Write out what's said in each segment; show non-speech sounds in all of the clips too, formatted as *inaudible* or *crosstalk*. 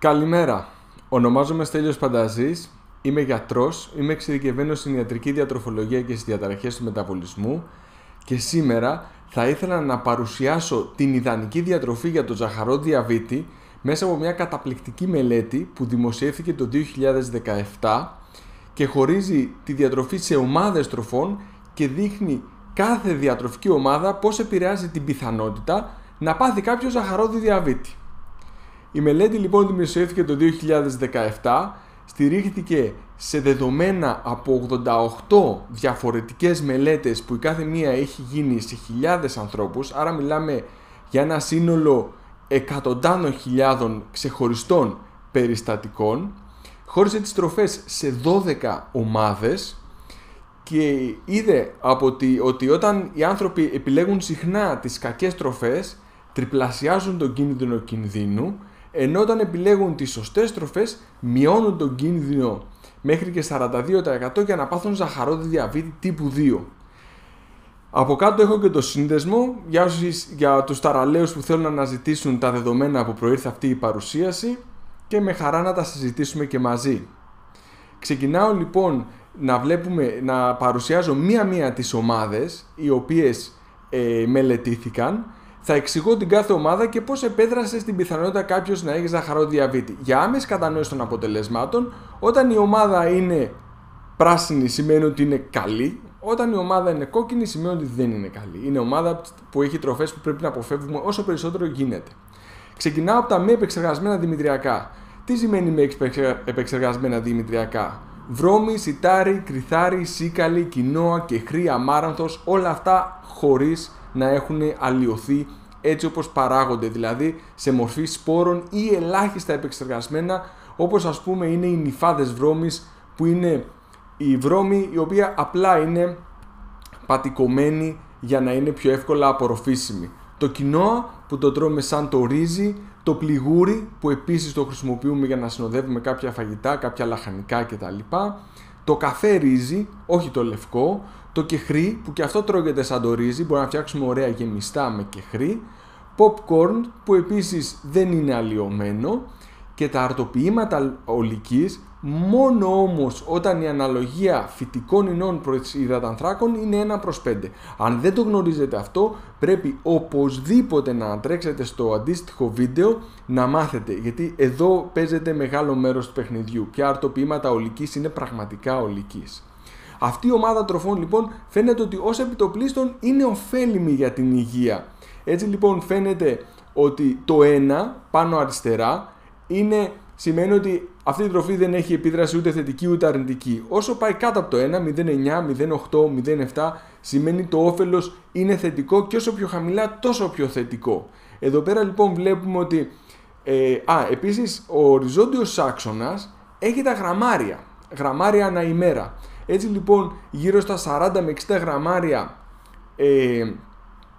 Καλημέρα. Ονομάζομαι Στέλιος Πανταζής, είμαι γιατρός, είμαι εξειδικευμένος στην ιατρική διατροφολογία και στις διαταραχές του μεταβολισμού και σήμερα θα ήθελα να παρουσιάσω την ιδανική διατροφή για το ζαχαρό διαβήτη μέσα από μια καταπληκτική μελέτη που δημοσιεύθηκε το 2017 και χωρίζει τη διατροφή σε ομάδες τροφών και δείχνει κάθε διατροφική ομάδα πώς επηρεάζει την πιθανότητα να πάθει κάποιο ζαχαρόδι διαβήτη. Η μελέτη λοιπόν δημοσιεύθηκε το 2017, στηρίχθηκε σε δεδομένα από 88 διαφορετικές μελέτες που η κάθε μία έχει γίνει σε χιλιάδες ανθρώπους, άρα μιλάμε για ένα σύνολο εκατοντάδων χιλιάδων ξεχωριστών περιστατικών, χώρισε τις τροφές σε 12 ομάδες και είδε από ότι, ότι όταν οι άνθρωποι επιλέγουν συχνά τις κακές τροφές, τριπλασιάζουν τον κίνδυνο κινδύνου, ενώ όταν επιλέγουν τις σωστές τροφές, μειώνουν τον κίνδυνο μέχρι και 42% για να πάθουν ζαχαρόδι διαβήτη τύπου 2. Από κάτω έχω και το σύνδεσμο για, όσους, για τους ταραλέους που θέλουν να αναζητήσουν τα δεδομένα που προήρθε αυτή η παρουσίαση και με χαρά να τα συζητήσουμε και μαζί. Ξεκινάω λοιπόν να βλέπουμε, να παρουσιάζω μία-μία τις ομάδες οι οποίες ε, μελετήθηκαν θα εξηγώ την κάθε ομάδα και πώς επέδρασε στην πιθανότητα κάποιος να έχει ζαχαρό διαβήτη. Για άμεση κατανόηση των αποτελεσμάτων, όταν η ομάδα είναι πράσινη σημαίνει ότι είναι καλή, όταν η ομάδα είναι κόκκινη σημαίνει ότι δεν είναι καλή. Είναι ομάδα που έχει τροφές που πρέπει να αποφεύγουμε όσο περισσότερο γίνεται. Ξεκινάω από τα μη επεξεργασμένα δημητριακά. Τι σημαίνει με επεξεργασμένα δημητριακά; Βρώμη, σιτάρι, κρυθάρι, σίκαλι, κοινόα και χρή, αμάρανθος, όλα αυτά χωρίς να έχουν αλλοιωθεί έτσι όπως παράγονται, δηλαδή σε μορφή σπόρων ή ελάχιστα επεξεργασμένα, όπως ας πούμε είναι οι νυφάδες βρώμης που είναι η βρώμη η οποία απλά είναι πατικωμένη για να είναι πιο εύκολα απορροφήσιμη. Το κοινόα που το τρώμε σαν το ρύζι, το πληγούρι που επίσης το χρησιμοποιούμε για να συνοδεύουμε κάποια φαγητά, κάποια λαχανικά κτλ. Το καφέ ρύζι, όχι το λευκό, το κεχρί που και αυτό τρώγεται σαν το ρύζι, μπορούμε να φτιάξουμε ωραία γεμιστά με κεχρί, popcorn που επίσης δεν είναι αλλοιωμένο και τα αρτοποιήματα ολικής μόνο όμως όταν η αναλογία φυτικών ινών προς υδατανθράκων είναι 1 προς 5. Αν δεν το γνωρίζετε αυτό πρέπει οπωσδήποτε να τρέξετε στο αντίστοιχο βίντεο να μάθετε γιατί εδώ παίζεται μεγάλο μέρος του παιχνιδιού. Ποια αρτοποιήματα ολικής είναι πραγματικά ολικής. Αυτή η ομάδα τροφών λοιπόν φαίνεται ότι ως επιτοπλίστων είναι ωφέλιμη για την υγεία. Έτσι λοιπόν φαίνεται ότι το 1 πάνω αριστερά είναι, σημαίνει ότι αυτή η τροφή δεν έχει επίδραση ούτε θετική ούτε αρνητική. Όσο πάει κάτω από το 1, 0,9, 0,8, 0,7 σημαίνει το όφελος είναι θετικό και όσο πιο χαμηλά τόσο πιο θετικό. Εδώ πέρα λοιπόν βλέπουμε ότι ε, α, επίσης ο οριζόντιος άξονας έχει τα γραμμάρια, γραμμάρια ανά ημέρα. Έτσι λοιπόν γύρω στα 40 με 60 γραμμάρια ε,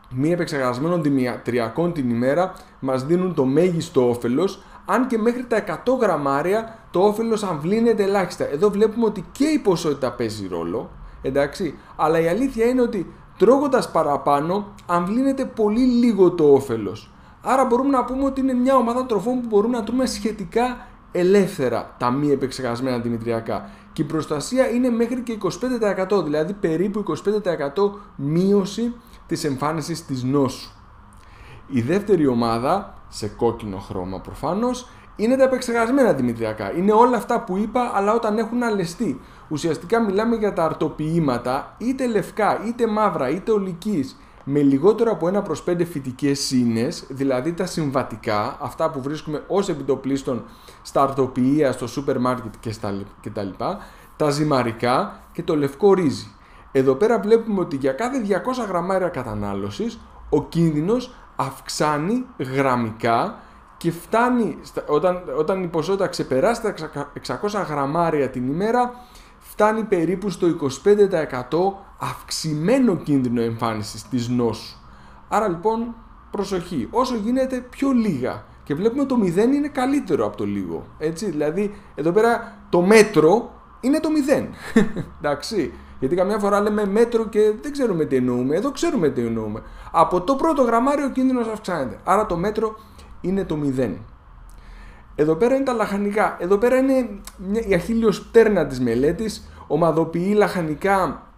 μη επεξεργασμένων δημητριακών την ημέρα μας δίνουν το μέγιστο όφελος αν και μέχρι τα 100 γραμμάρια το όφελος αμβλύνεται ελάχιστα. Εδώ βλέπουμε ότι και η ποσότητα παίζει ρόλο, εντάξει, αλλά η αλήθεια είναι ότι τρώγοντας παραπάνω αμβλύνεται πολύ λίγο το όφελος. Άρα μπορούμε να πούμε ότι είναι μια ομάδα τροφών που μπορούμε να τρώμε σχετικά ελεύθερα τα μη επεξεργασμένα δημητριακά και η προστασία είναι μέχρι και 25% δηλαδή περίπου 25% μείωση της εμφάνισης της νόσου. Η δεύτερη ομάδα, σε κόκκινο χρώμα προφανώς, είναι τα επεξεργασμένα δημητριακά. Είναι όλα αυτά που είπα, αλλά όταν έχουν αλεστεί. Ουσιαστικά μιλάμε για τα αρτοποιήματα, είτε λευκά, είτε μαύρα, είτε ολικής, με λιγότερο από 1 προς 5 φυτικές σύνες, δηλαδή τα συμβατικά, αυτά που βρίσκουμε ως επιτοπλίστων στα αρτοποιεία, στο σούπερ μάρκετ και τα λοιπά, τα ζυμαρικά και το λευκό ρύζι. Εδώ πέρα βλέπουμε ότι για κάθε 200 γραμμάρια κατανάλωσης ο κίνδυνος αυξάνει γραμμικά και φτάνει, όταν, όταν η ποσότητα ξεπεράσει τα 600 γραμμάρια την ημέρα, φτάνει περίπου στο 25% αυξημένο κίνδυνο εμφάνισης της νόσου. Άρα λοιπόν προσοχή, όσο γίνεται πιο λίγα. Και βλέπουμε το 0 είναι καλύτερο από το λίγο. Έτσι, δηλαδή εδώ πέρα το μέτρο είναι το 0. *laughs* Εντάξει. Γιατί καμιά φορά λέμε μέτρο και δεν ξέρουμε τι εννοούμε. Εδώ ξέρουμε τι εννοούμε. Από το πρώτο γραμμάριο ο κίνδυνος αυξάνεται. Άρα το μέτρο είναι το 0. Εδώ πέρα είναι τα λαχανικά. Εδώ πέρα είναι μια, η αχίλιος πτέρνα της μελέτης. Ομαδοποιεί λαχανικά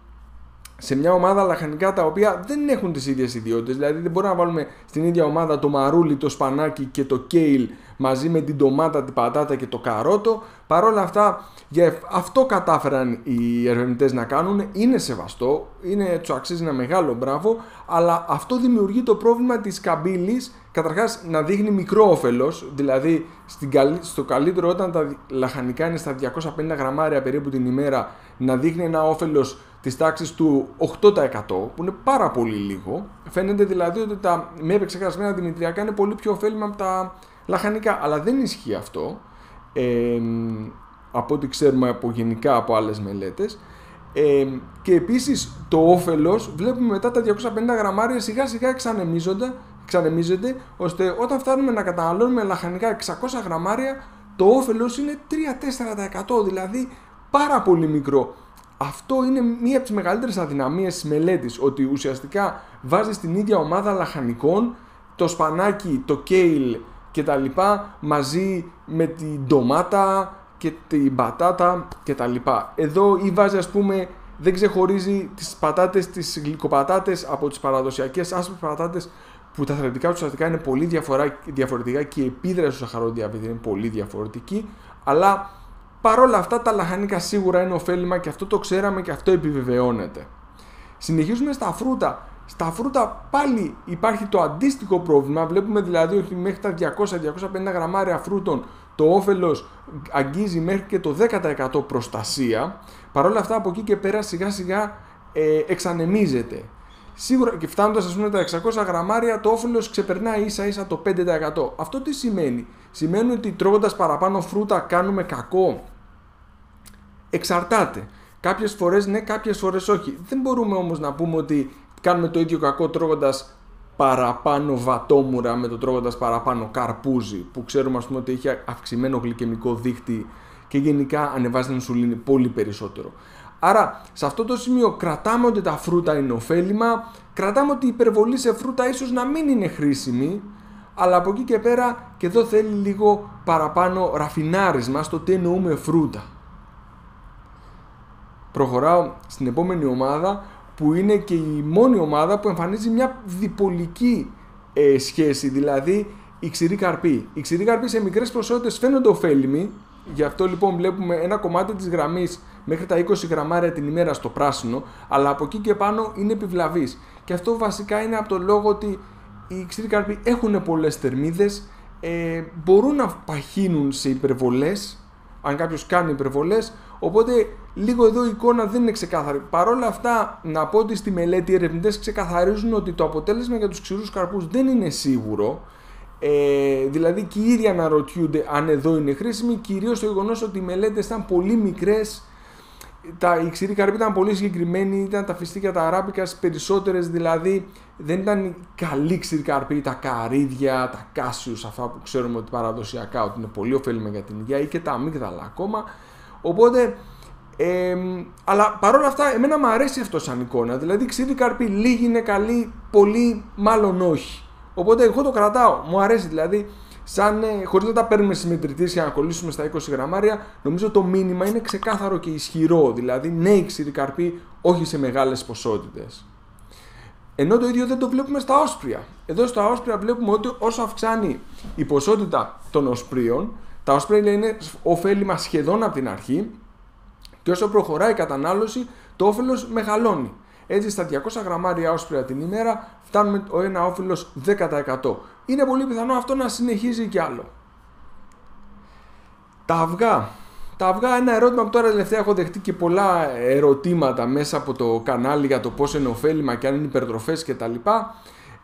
σε μια ομάδα λαχανικά τα οποία δεν έχουν τις ίδιες ιδιότητες. Δηλαδή δεν μπορούμε να βάλουμε στην ίδια ομάδα το μαρούλι, το σπανάκι και το κέιλ μαζί με την ντομάτα, την πατάτα και το καρότο. Παρ' όλα αυτά, για αυτό κατάφεραν οι ερευνητές να κάνουν. Είναι σεβαστό, είναι, του αξίζει ένα μεγάλο μπράβο, αλλά αυτό δημιουργεί το πρόβλημα της καμπύλης Καταρχάς να δείχνει μικρό όφελος, δηλαδή στην, στο καλύτερο όταν τα λαχανικά είναι στα 250 γραμμάρια περίπου την ημέρα, να δείχνει ένα όφελος της τάξης του 8% που είναι πάρα πολύ λίγο. Φαίνεται δηλαδή ότι τα με επεξεργασμένα δημητριακά είναι πολύ πιο ωφέλιμα από τα λαχανικά. Αλλά δεν ισχύει αυτό. Ε, από ό,τι ξέρουμε από γενικά από άλλες μελέτες ε, και επίσης το όφελος βλέπουμε μετά τα 250 γραμμάρια σιγά σιγά εξανεμίζονται, εξανεμίζονται ώστε όταν φτάνουμε να καταναλώνουμε λαχανικά 600 γραμμάρια το όφελος είναι 3-4% δηλαδή πάρα πολύ μικρό αυτό είναι μία από τις μεγαλύτερες αδυναμίες της μελέτης, ότι ουσιαστικά βάζεις στην ίδια ομάδα λαχανικών το σπανάκι, το κέιλ και τα λοιπά μαζί με την ντομάτα και την πατάτα και τα λοιπά. Εδώ ή βάζει ας πούμε δεν ξεχωρίζει τις πατάτες, τις γλυκοπατάτες από τις παραδοσιακές άσπρες πατάτες που τα θρεπτικά τους ουσιαστικά είναι πολύ διαφορετικά και η επίδραση του σαχαροδιαβήτη είναι πολύ διαφορετική αλλά παρόλα αυτά τα λαχανικά σίγουρα είναι ωφέλιμα και αυτό το ξέραμε και αυτό επιβεβαιώνεται. Συνεχίζουμε στα φρούτα. Στα φρούτα πάλι υπάρχει το αντίστοιχο πρόβλημα. Βλέπουμε δηλαδή ότι μέχρι τα 200-250 γραμμάρια φρούτων το όφελος αγγίζει μέχρι και το 10% προστασία. Παρ' όλα αυτά από εκεί και πέρα σιγά σιγά ε, εξανεμίζεται. Σίγουρα και φτάνοντας ας πούμε τα 600 γραμμάρια το όφελος ξεπερνάει ίσα ίσα το 5%. Αυτό τι σημαίνει; Σημαίνει ότι τρώγοντας παραπάνω φρούτα κάνουμε κακό; Εξαρτάται. Κάποιες φορές ναι, κάποιες φορές όχι. Δεν μπορούμε όμως να πούμε ότι κάνουμε το ίδιο κακό τρώγοντας παραπάνω βατόμουρα με το τρώγοντας παραπάνω καρπούζι που ξέρουμε ας πούμε ότι έχει αυξημένο γλυκαιμικό δίχτυ και γενικά ανεβάζει την ινσουλίνη πολύ περισσότερο. Άρα σε αυτό το σημείο κρατάμε ότι τα φρούτα είναι ωφέλιμα, κρατάμε ότι η υπερβολή σε φρούτα ίσως να μην είναι χρήσιμη, αλλά από εκεί και πέρα και εδώ θέλει λίγο παραπάνω ραφινάρισμα στο τι εννοούμε φρούτα. Προχωράω στην επόμενη ομάδα που είναι και η μόνη ομάδα που εμφανίζει μια διπολική ε, σχέση, δηλαδή η ξηρή καρπή. Η ξηρή καρπή σε μικρές ποσότητες φαίνονται ωφέλιμοι, γι' αυτό λοιπόν βλέπουμε ένα κομμάτι της γραμμής μέχρι τα 20 γραμμάρια την ημέρα στο πράσινο, αλλά από εκεί και πάνω είναι επιβλαβής. Και αυτό βασικά είναι από το λόγο ότι οι ξηροί καρποί έχουν πολλές θερμίδες, ε, μπορούν να παχύνουν σε υπερβολές, αν κάποιος κάνει υπερβολές, οπότε λίγο εδώ η εικόνα δεν είναι ξεκάθαρη. Παρ' όλα αυτά, να πω ότι στη μελέτη οι ερευνητές ξεκαθαρίζουν ότι το αποτέλεσμα για τους ξηρούς καρπούς δεν είναι σίγουρο. Ε, δηλαδή και οι ίδιοι αναρωτιούνται αν εδώ είναι χρήσιμη, κυρίως το γεγονός ότι οι μελέτες ήταν πολύ μικρές. Τα, οι ξηροί καρποί ήταν πολύ συγκεκριμένοι, ήταν τα φυστήκια τα αράπικα περισσότερες, δηλαδή δεν ήταν καλή ξηροί καρποί, τα καρύδια, τα κάσιους, αυτά που ξέρουμε ότι παραδοσιακά ότι είναι πολύ ωφέλιμα για την υγεία ή και τα αμύγδαλα ακόμα. Οπότε ε, αλλά παρόλα αυτά, εμένα μου αρέσει αυτό σαν εικόνα. Δηλαδή, ξύδι καρπή, λίγη είναι καλή, πολύ μάλλον όχι. Οπότε, εγώ το κρατάω. Μου αρέσει δηλαδή, σαν, ε, χωρίς να τα παίρνουμε συμμετρητή για να κολλήσουμε στα 20 γραμμάρια, νομίζω το μήνυμα είναι ξεκάθαρο και ισχυρό. Δηλαδή, ναι, ξύδι καρπή, όχι σε μεγάλες ποσότητες. Ενώ το ίδιο δεν το βλέπουμε στα όσπρια. Εδώ στα όσπρια βλέπουμε ότι όσο αυξάνει η ποσότητα των οσπρίων, τα όσπρια είναι ωφέλιμα σχεδόν από την αρχή, και όσο προχωράει η κατανάλωση, το όφελος μεγαλώνει. Έτσι, στα 200 γραμμάρια όσπρια την ημέρα φτάνουμε ο ένα όφελος 10%. Είναι πολύ πιθανό αυτό να συνεχίζει κι άλλο. Τα αυγά. Τα αυγά, ένα ερώτημα που τώρα τελευταία έχω δεχτεί και πολλά ερωτήματα μέσα από το κανάλι για το πώς είναι ωφέλιμα και αν είναι υπερτροφές κτλ.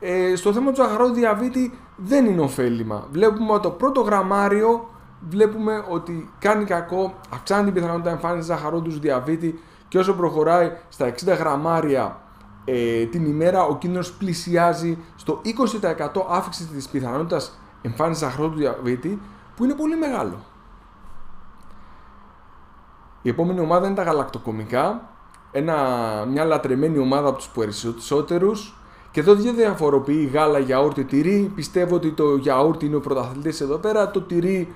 Ε, στο θέμα του ζαχαρόδι διαβήτη δεν είναι ωφέλιμα. Βλέπουμε ότι το πρώτο γραμμάριο βλέπουμε ότι κάνει κακό, αυξάνει την πιθανότητα εμφάνισης ζαχαρόντου διαβήτη και όσο προχωράει στα 60 γραμμάρια ε, την ημέρα ο κίνδυνος πλησιάζει στο 20% αύξηση της πιθανότητας εμφάνισης ζαχαρόντου διαβήτη που είναι πολύ μεγάλο. Η επόμενη ομάδα είναι τα γαλακτοκομικά, ένα, μια λατρεμένη ομάδα από τους περισσότερους και εδώ δεν διαφοροποιεί γάλα, γιαούρτι, τυρί. Πιστεύω ότι το γιαούρτι είναι ο πρωταθλητής εδώ πέρα, το τυρί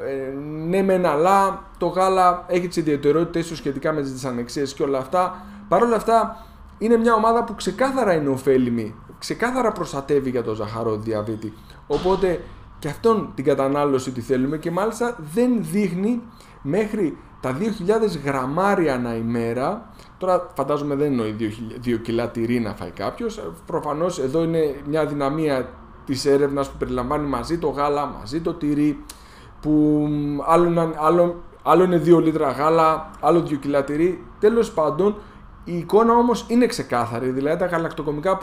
ε, ναι μεν αλλά το γάλα έχει τις ιδιαιτερότητες του σχετικά με τις δυσανεξίες και όλα αυτά. Παρ' όλα αυτά είναι μια ομάδα που ξεκάθαρα είναι ωφέλιμη, ξεκάθαρα προστατεύει για το ζαχαρό διαβήτη. Οπότε και αυτόν την κατανάλωση τη θέλουμε και μάλιστα δεν δείχνει μέχρι τα 2.000 γραμμάρια ανά ημέρα. Τώρα φαντάζομαι δεν εννοεί 2 κιλά τυρί να φάει κάποιος. Προφανώς εδώ είναι μια δυναμία της έρευνας που περιλαμβάνει μαζί το γάλα, μαζί το τυρί, που άλλο, άλλο, άλλο είναι 2 λίτρα γάλα, άλλο 2 κιλά τυρί. Τέλος πάντων, η εικόνα όμως είναι ξεκάθαρη. Δηλαδή τα γαλακτοκομικά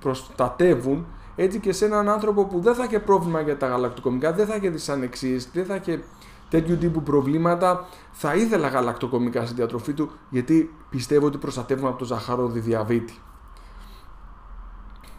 προστατεύουν έτσι και σε έναν άνθρωπο που δεν θα είχε πρόβλημα για τα γαλακτοκομικά, δεν θα είχε δυσανεξίες, δεν θα είχε τέτοιου τύπου προβλήματα, θα ήθελα γαλακτοκομικά στη διατροφή του γιατί πιστεύω ότι προστατεύουν από το ζαχαρόδι διαβήτη.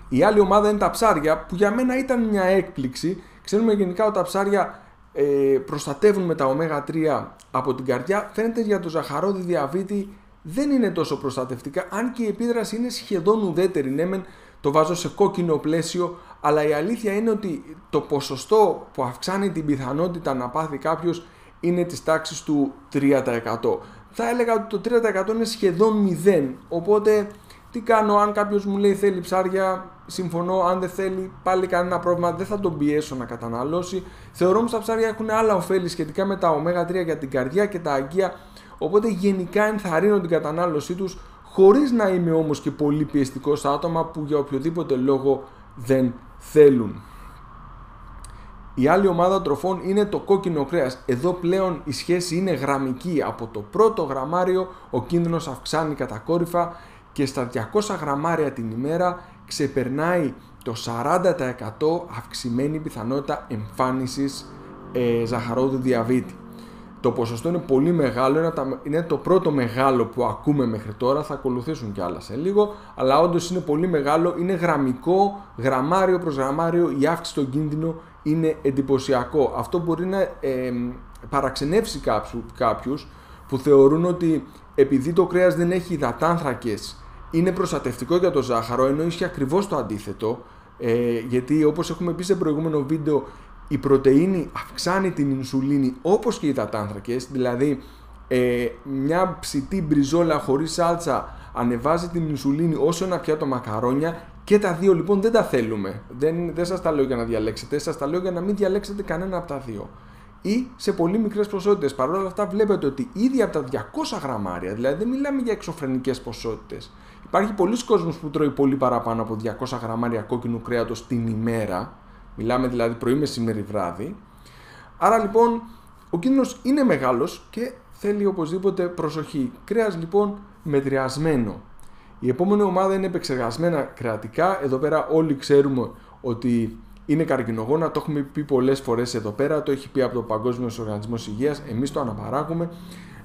Η άλλη ομάδα είναι τα ψάρια που για μένα ήταν μια έκπληξη. Ξέρουμε γενικά ότι τα ψάρια ε, προστατεύουν με τα ω3 από την καρδιά. Φαίνεται για το ζαχαρόδι διαβήτη δεν είναι τόσο προστατευτικά, αν και η επίδραση είναι σχεδόν ουδέτερη. Ναι, το βάζω σε κόκκινο πλαίσιο, αλλά η αλήθεια είναι ότι το ποσοστό που αυξάνει την πιθανότητα να πάθει κάποιος είναι της τάξης του 3%. Θα έλεγα ότι το 3% είναι σχεδόν 0, οπότε τι κάνω αν κάποιος μου λέει θέλει ψάρια, συμφωνώ, αν δεν θέλει πάλι κανένα πρόβλημα, δεν θα τον πιέσω να καταναλώσει. Θεωρώ ότι τα ψάρια έχουν άλλα ωφέλη σχετικά με τα ω3 για την καρδιά και τα αγκία, οπότε γενικά ενθαρρύνω την κατανάλωσή τους χωρίς να είμαι όμως και πολύ πιεστικός στα άτομα που για οποιοδήποτε λόγο δεν θέλουν. Η άλλη ομάδα τροφών είναι το κόκκινο κρέας. Εδώ πλέον η σχέση είναι γραμμική. Από το πρώτο γραμμάριο ο κίνδυνος αυξάνει κατακόρυφα και στα 200 γραμμάρια την ημέρα ξεπερνάει το 40% αυξημένη πιθανότητα εμφάνισης ε, ζαχαρόδου διαβήτη. Το ποσοστό είναι πολύ μεγάλο, είναι το πρώτο μεγάλο που ακούμε μέχρι τώρα, θα ακολουθήσουν κι άλλα σε λίγο, αλλά όντως είναι πολύ μεγάλο, είναι γραμμικό, γραμμάριο προς γραμμάριο, η αύξηση στον κίνδυνο είναι εντυπωσιακό. Αυτό μπορεί να ε, παραξενεύσει κάποιους που θεωρούν ότι επειδή το κρέας δεν έχει υδατάνθρακες είναι προστατευτικό για το ζάχαρο, ενώ ισχύει ακριβώς το αντίθετο, ε, γιατί όπως έχουμε πει σε προηγούμενο βίντεο η πρωτεΐνη αυξάνει την ινσουλίνη όπως και οι υδατάνθρακες, δηλαδή ε, μια ψητή μπριζόλα χωρίς σάλτσα ανεβάζει την ινσουλίνη όσο ένα πιάτο μακαρόνια και τα δύο λοιπόν δεν τα θέλουμε. Δεν, δεν σας τα λέω για να διαλέξετε, σας τα λέω για να μην διαλέξετε κανένα από τα δύο. Ή σε πολύ μικρές ποσότητες. Παρ' όλα αυτά, βλέπετε ότι ήδη από τα 200 γραμμάρια, δηλαδή δεν μιλάμε για εξωφρενικές ποσότητες. Υπάρχει πολλοί κόσμος που τρώει πολύ παραπάνω από 200 γραμμάρια κόκκινου κρέατος την ημέρα, Μιλάμε δηλαδή πρωί, μεσημέρι, βράδυ. Άρα λοιπόν ο κίνδυνος είναι μεγάλος και θέλει οπωσδήποτε προσοχή. Κρέας λοιπόν μετριασμένο. Η επόμενη ομάδα είναι επεξεργασμένα κρεατικά. Εδώ πέρα όλοι ξέρουμε ότι είναι καρκινογόνα, το έχουμε πει πολλές φορές εδώ πέρα, το έχει πει από το Παγκόσμιος Οργανισμός Υγείας, εμείς το αναπαράγουμε.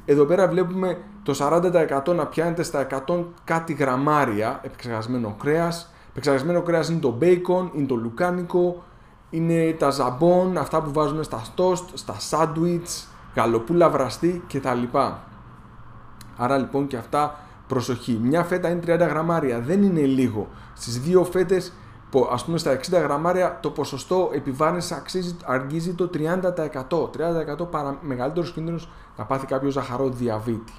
Εδώ πέρα βλέπουμε το 40% να πιάνεται στα 100 κάτι γραμμάρια επεξεργασμένο κρέας. Επεξεργασμένο κρέας είναι το bacon, είναι το λουκάνικο, είναι τα ζαμπόν, αυτά που βάζουμε στα στόστ, στα σάντουιτς, γαλοπούλα βραστή κτλ. Άρα λοιπόν και αυτά προσοχή. Μια φέτα είναι 30 γραμμάρια, δεν είναι λίγο. Στις δύο φέτες, ας πούμε στα 60 γραμμάρια, το ποσοστό επιβάρυνσης αξίζει, αργίζει το 30%. 30% παρα, μεγαλύτερος κίνδυνος να πάθει κάποιο ζαχαρό διαβήτη.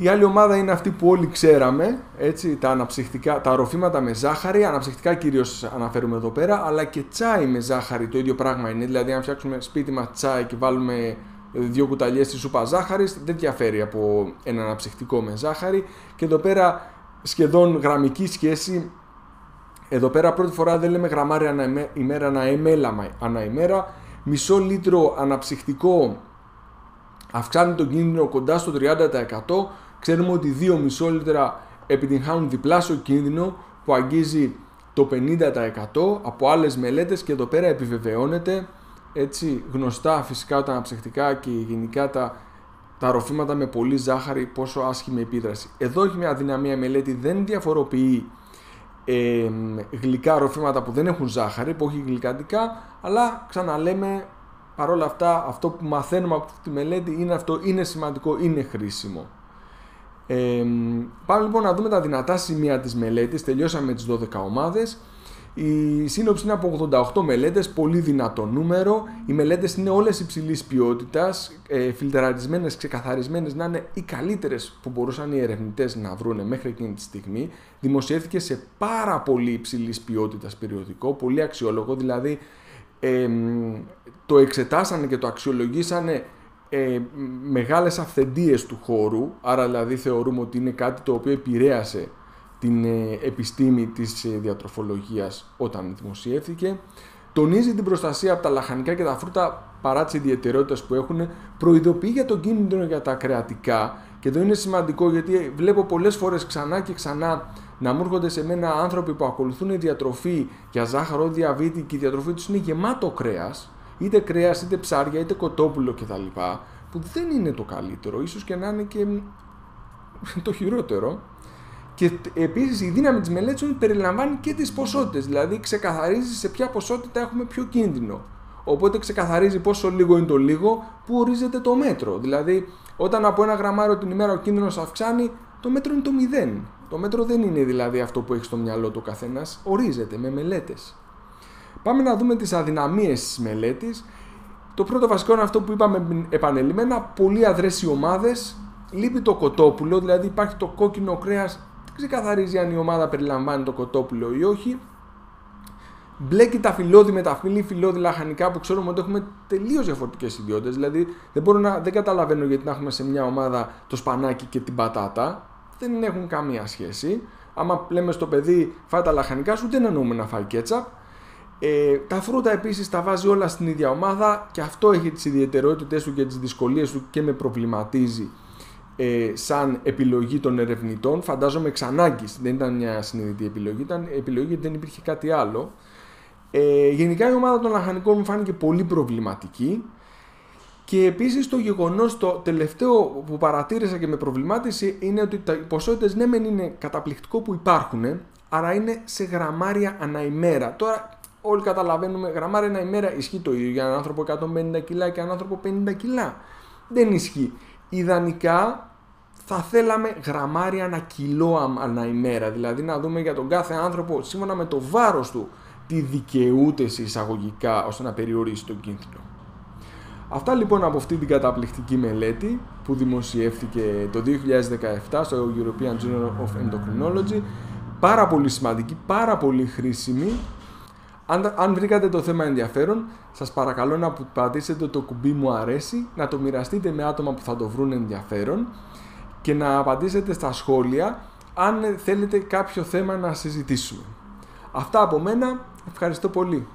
Η άλλη ομάδα είναι αυτή που όλοι ξέραμε, έτσι, τα αναψυχτικά, τα ροφήματα με ζάχαρη, αναψυχτικά κυρίως αναφέρουμε εδώ πέρα, αλλά και τσάι με ζάχαρη, το ίδιο πράγμα είναι. Δηλαδή, αν φτιάξουμε σπίτι μας τσάι και βάλουμε δύο κουταλιές στη σούπα ζάχαρης, δεν διαφέρει από ένα αναψυχτικό με ζάχαρη. Και εδώ πέρα σχεδόν γραμμική σχέση. Εδώ πέρα πρώτη φορά δεν λέμε γραμμάρια ανά ημέρα, ανά ημέρα. Μισό λίτρο αναψυχτικό αυξάνει τον κίνδυνο κοντά στο 30%. Ξέρουμε ότι 2 μισόλιτρα επιτυγχάνουν διπλάσιο κίνδυνο που αγγίζει το 50% από άλλες μελέτες και εδώ πέρα επιβεβαιώνεται έτσι γνωστά φυσικά τα αναψυχτικά και γενικά τα, τα ροφήματα με πολύ ζάχαρη πόσο άσχημη επίδραση. Εδώ έχει μια δυναμία μελέτη, δεν διαφοροποιεί ε, γλυκά ροφήματα που δεν έχουν ζάχαρη, που έχει γλυκαντικά, αλλά ξαναλέμε παρόλα αυτά αυτό που μαθαίνουμε από αυτή τη μελέτη είναι αυτό, είναι σημαντικό, είναι χρήσιμο. Ε, πάμε λοιπόν να δούμε τα δυνατά σημεία της μελέτης, τελειώσαμε τις 12 ομάδες. Η σύνοψη είναι από 88 μελέτες, πολύ δυνατό νούμερο. Οι μελέτες είναι όλες υψηλής ποιότητας, ε, φιλτραρισμένες, ξεκαθαρισμένες, να είναι οι καλύτερες που μπορούσαν οι ερευνητές να βρουν μέχρι εκείνη τη στιγμή. Δημοσιεύθηκε σε πάρα πολύ υψηλής ποιότητας περιοδικό, πολύ αξιόλογο, δηλαδή ε, το εξετάσανε και το αξιολογήσανε ε, μεγάλες αυθεντίες του χώρου, άρα δηλαδή θεωρούμε ότι είναι κάτι το οποίο επηρέασε την ε, επιστήμη της ε, διατροφολογίας όταν δημοσιεύθηκε. Τονίζει την προστασία από τα λαχανικά και τα φρούτα παρά τις ιδιαιτερότητες που έχουν. Προειδοποιεί για τον κίνδυνο για τα κρεατικά και εδώ είναι σημαντικό γιατί βλέπω πολλές φορές ξανά και ξανά να μου έρχονται σε μένα άνθρωποι που ακολουθούν διατροφή για ζάχαρο, διαβήτη και η διατροφή τους είναι γεμάτο κρέας είτε κρέας, είτε ψάρια, είτε κοτόπουλο κτλ. που δεν είναι το καλύτερο, ίσως και να είναι και *laughs* το χειρότερο. Και επίσης η δύναμη της μελέτης περιλαμβάνει και τις ποσότητες. Δηλαδή ξεκαθαρίζει σε ποια ποσότητα έχουμε πιο κίνδυνο. Οπότε ξεκαθαρίζει πόσο λίγο είναι το λίγο, που ορίζεται το μέτρο. Δηλαδή, όταν από ένα γραμμάριο την ημέρα ο κίνδυνος αυξάνει, το μέτρο είναι το μηδέν. Το μέτρο δεν είναι δηλαδή αυτό που έχει στο μυαλό του καθένας, ορίζεται με μελέτες. Πάμε να δούμε τις αδυναμίες της μελέτης. Το πρώτο βασικό είναι αυτό που είπαμε επανελειμμένα, πολύ αδρές οι ομάδες. Λείπει το κοτόπουλο, δηλαδή υπάρχει το κόκκινο κρέας ξεκαθαρίζει αν η ομάδα περιλαμβάνει το κοτόπουλο ή όχι. Μπλέκει τα φυλώδη με τα φυλή φυλώδη λαχανικά που ξέρουμε ότι έχουμε τελείως διαφορετικές ιδιότητες. Δηλαδή δεν, μπορώ να, δεν καταλαβαίνω γιατί να έχουμε σε μια ομάδα το σπανάκι και την πατάτα. Δεν έχουν καμία σχέση. Άμα λέμε στο παιδί φάει τα λαχανικά σου, δεν εννοούμε να φάει κέτσαπ. Ε, τα φρούτα επίσης τα βάζει όλα στην ίδια ομάδα και αυτό έχει τις ιδιαιτερότητες του και τις δυσκολίες του και με προβληματίζει ε, σαν επιλογή των ερευνητών. Φαντάζομαι εξ ανάγκης, δεν ήταν μια συνειδητή επιλογή, ήταν επιλογή γιατί δεν υπήρχε κάτι άλλο. Ε, γενικά η ομάδα των λαχανικών μου φάνηκε πολύ προβληματική και επίσης το γεγονός το τελευταίο που παρατήρησα και με προβλημάτισε είναι ότι τα ποσότητες ναι μεν είναι καταπληκτικό που υπάρχουν αλλά είναι σε γραμμάρια ανά ημέρα. Τώρα όλοι καταλαβαίνουμε γραμμάρια ανά ημέρα ισχύει το ίδιο για έναν άνθρωπο 150 κιλά και έναν άνθρωπο 50 κιλά. Δεν ισχύει. Ιδανικά θα θέλαμε γραμμάρια ένα κιλό ανά ημέρα. Δηλαδή να δούμε για τον κάθε άνθρωπο σύμφωνα με το βάρος του τι δικαιούται σε εισαγωγικά ώστε να περιορίσει τον κίνδυνο. Αυτά λοιπόν από αυτή την καταπληκτική μελέτη που δημοσιεύτηκε το 2017 στο European Journal of Endocrinology. Πάρα πολύ σημαντική, πάρα πολύ χρήσιμη. Αν, αν βρήκατε το θέμα ενδιαφέρον, σας παρακαλώ να πατήσετε το κουμπί μου αρέσει, να το μοιραστείτε με άτομα που θα το βρουν ενδιαφέρον και να απαντήσετε στα σχόλια αν θέλετε κάποιο θέμα να συζητήσουμε. Αυτά από μένα. Ευχαριστώ πολύ.